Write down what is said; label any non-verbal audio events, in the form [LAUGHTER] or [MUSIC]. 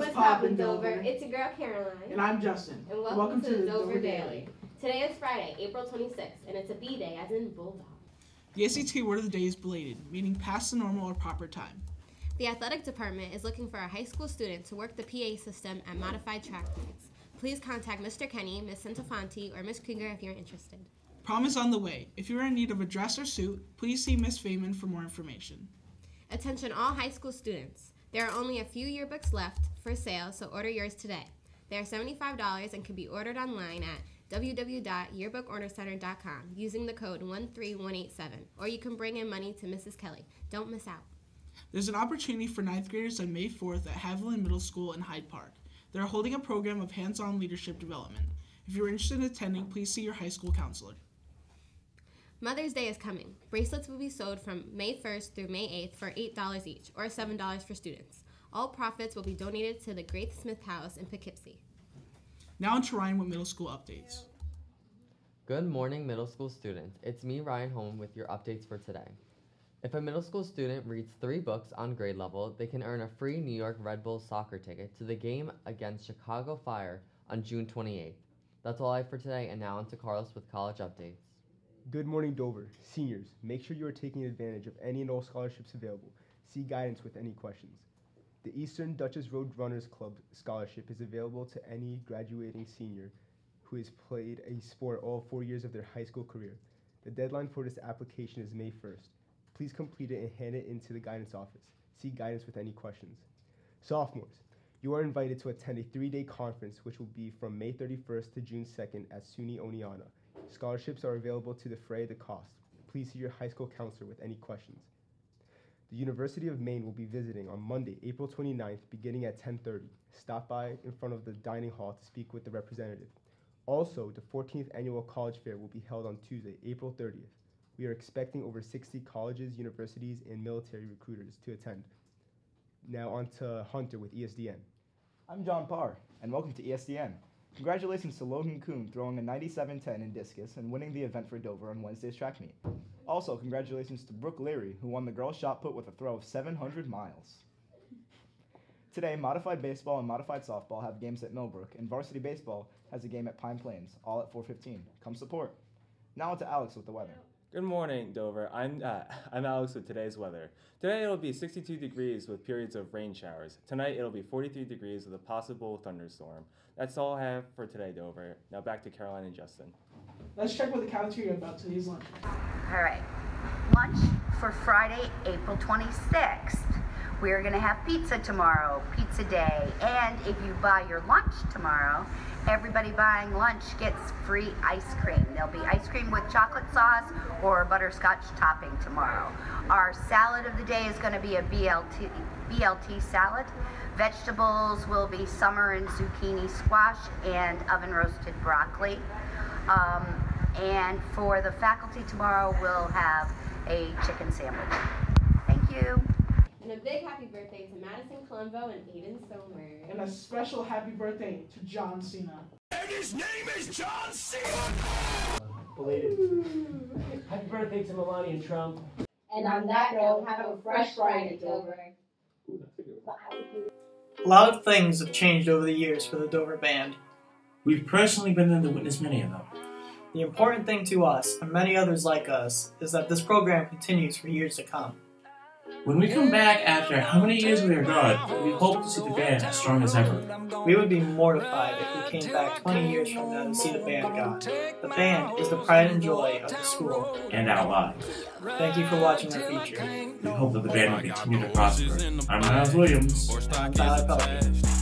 from Dover. It's your girl Caroline. And I'm Justin. And welcome, to, the Dover Daily. Today is Friday, April 26th, and it's a B day, as in Bulldog. The SAT word of the day is belated, meaning past the normal or proper time. The athletic department is looking for a high school student to work the PA system at modified track meets. Please contact Mr. Kenny, Miss Santafonte, or Miss Krieger if you're interested. Prom is on the way. If you are in need of a dress or suit, please see Miss Feynman for more information. Attention all high school students. There are only a few yearbooks left for sale, so order yours today. They are $75 and can be ordered online at www.yearbookordercenter.com using the code 13187, or you can bring in money to Mrs. Kelly. Don't miss out. There's an opportunity for ninth graders on May 4th at Haviland Middle School in Hyde Park. They're holding a program of hands on leadership development. If you're interested in attending, please see your high school counselor. Mother's Day is coming. Bracelets will be sold from May 1st through May 8th for $8 each, or $7 for students. All profits will be donated to the Grace Smith House in Poughkeepsie. Now on to Ryan with middle school updates. Good morning, middle school students. It's me, Ryan Holm, with your updates for today. If a middle school student reads three books on grade level, they can earn a free New York Red Bulls soccer ticket to the game against Chicago Fire on June 28th. That's all I have for today, and now on to Carlos with college updates. Good morning, Dover. Seniors, make sure you are taking advantage of any and all scholarships available. See guidance with any questions. The Eastern Dutchess Road Runners Club scholarship is available to any graduating senior who has played a sport all four years of their high school career. The deadline for this application is May 1st. Please complete it and hand it into the guidance office. See guidance with any questions. Sophomores, you are invited to attend a three day conference which will be from May 31st to June 2nd at SUNY Oneonta. Scholarships are available to defray the cost. Please see your high school counselor with any questions. The University of Maine will be visiting on Monday, April 29th, beginning at 10:30. Stop by in front of the dining hall to speak with the representative. Also, the 14th annual college fair will be held on Tuesday, April 30th. We are expecting over 60 colleges, universities, and military recruiters to attend. Now on to Hunter with ESDN. I'm John Parr, and welcome to ESDN. Congratulations to Logan Kuhn throwing a 97-10 in discus and winning the event for Dover on Wednesday's track meet. Also, congratulations to Brooke Leary, who won the girls' shot put with a throw of 700 miles. Today, modified baseball and modified softball have games at Millbrook, and varsity baseball has a game at Pine Plains, all at 4:15. Come support. Now on to Alex with the weather. Good morning, Dover. I'm uh, [LAUGHS] I'm Alex with today's weather. Today it'll be 62 degrees with periods of rain showers. Tonight it'll be 43 degrees with a possible thunderstorm. That's all I have for today, Dover. Now back to Caroline and Justin. Let's check what the cafeteria about today's lunch. All right. Lunch for Friday, April 26th. We're going to have pizza tomorrow, pizza day. And if you buy your lunch tomorrow, everybody buying lunch gets free ice cream. There'll be ice cream with chocolate sauce or butterscotch topping tomorrow. Our salad of the day is going to be a BLT, BLT salad. Vegetables will be summer and zucchini squash and oven roasted broccoli. Um, and for the faculty tomorrow, we'll have a chicken sandwich. Thank you. And a big happy birthday to Madison Colombo and Aiden Somer. And a special happy birthday to John Cena. And his name is John Cena! Belated. Happy birthday to Melania and Trump. And on that note, have a fresh ride Friday, Dover. A lot of things have changed over the years for the Dover Band. We've personally been there to witness many of them. The important thing to us, and many others like us, is that this program continues for years to come. When we come back after how many years we are gone, we hope to see the band as strong as ever. We would be mortified if we came back 20 years from now to see the band gone. The band is the pride and joy of the school. And our lives. Thank you for watching our feature. We hope that the band will continue to prosper. I'm Miles Williams. I'm Tyler Pelican.